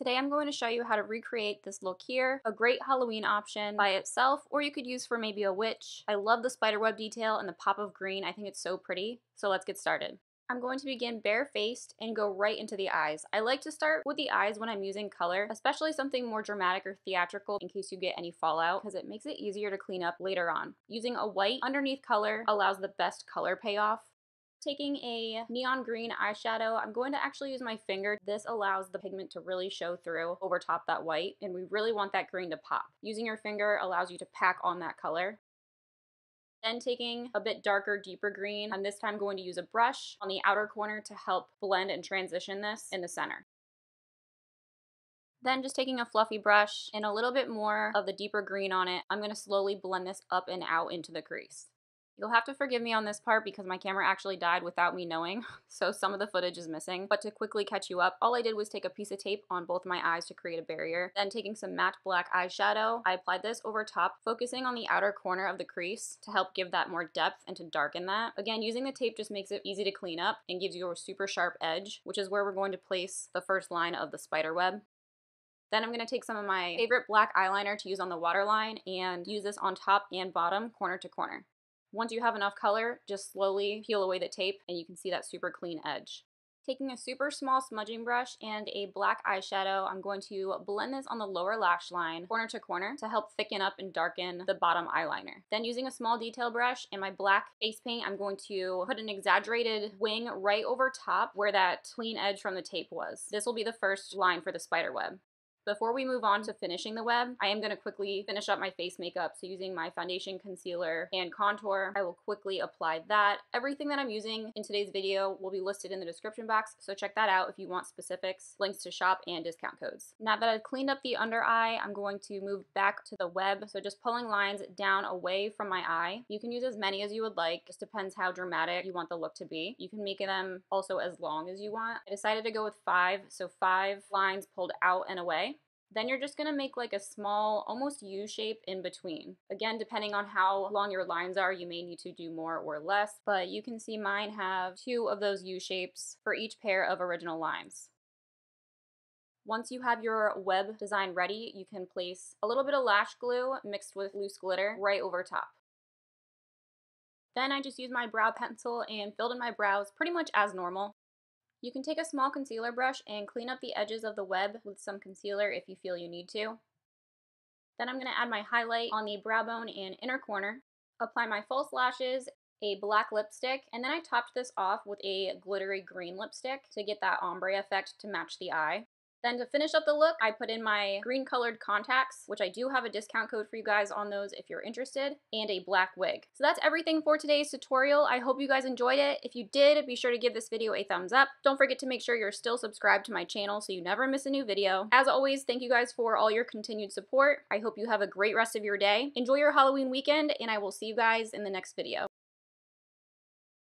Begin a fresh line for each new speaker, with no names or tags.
Today I'm going to show you how to recreate this look here, a great Halloween option by itself or you could use for maybe a witch. I love the spiderweb detail and the pop of green, I think it's so pretty. So let's get started. I'm going to begin bare-faced and go right into the eyes. I like to start with the eyes when I'm using color, especially something more dramatic or theatrical in case you get any fallout because it makes it easier to clean up later on. Using a white underneath color allows the best color payoff. Taking a neon green eyeshadow, I'm going to actually use my finger. This allows the pigment to really show through over top that white, and we really want that green to pop. Using your finger allows you to pack on that color. Then taking a bit darker, deeper green, I'm this time going to use a brush on the outer corner to help blend and transition this in the center. Then just taking a fluffy brush and a little bit more of the deeper green on it, I'm going to slowly blend this up and out into the crease. You'll have to forgive me on this part because my camera actually died without me knowing, so some of the footage is missing. But to quickly catch you up, all I did was take a piece of tape on both my eyes to create a barrier. Then taking some matte black eyeshadow, I applied this over top, focusing on the outer corner of the crease to help give that more depth and to darken that. Again, using the tape just makes it easy to clean up and gives you a super sharp edge, which is where we're going to place the first line of the spider web. Then I'm going to take some of my favorite black eyeliner to use on the waterline and use this on top and bottom, corner to corner. Once you have enough color, just slowly peel away the tape and you can see that super clean edge. Taking a super small smudging brush and a black eyeshadow, I'm going to blend this on the lower lash line, corner to corner, to help thicken up and darken the bottom eyeliner. Then using a small detail brush and my black face paint, I'm going to put an exaggerated wing right over top where that clean edge from the tape was. This will be the first line for the spider web. Before we move on to finishing the web, I am going to quickly finish up my face makeup. So using my foundation, concealer, and contour, I will quickly apply that. Everything that I'm using in today's video will be listed in the description box, so check that out if you want specifics, links to shop, and discount codes. Now that I've cleaned up the under eye, I'm going to move back to the web. So just pulling lines down away from my eye. You can use as many as you would like, just depends how dramatic you want the look to be. You can make them also as long as you want. I decided to go with five, so five lines pulled out and away. Then you're just gonna make like a small, almost U shape in between. Again, depending on how long your lines are, you may need to do more or less, but you can see mine have two of those U shapes for each pair of original lines. Once you have your web design ready, you can place a little bit of lash glue mixed with loose glitter right over top. Then I just used my brow pencil and filled in my brows pretty much as normal. You can take a small concealer brush and clean up the edges of the web with some concealer if you feel you need to. Then I'm going to add my highlight on the brow bone and inner corner, apply my false lashes, a black lipstick, and then I topped this off with a glittery green lipstick to get that ombre effect to match the eye. Then to finish up the look, I put in my green colored contacts, which I do have a discount code for you guys on those if you're interested, and a black wig. So that's everything for today's tutorial. I hope you guys enjoyed it. If you did, be sure to give this video a thumbs up. Don't forget to make sure you're still subscribed to my channel so you never miss a new video. As always, thank you guys for all your continued support. I hope you have a great rest of your day. Enjoy your Halloween weekend, and I will see you guys in the next video.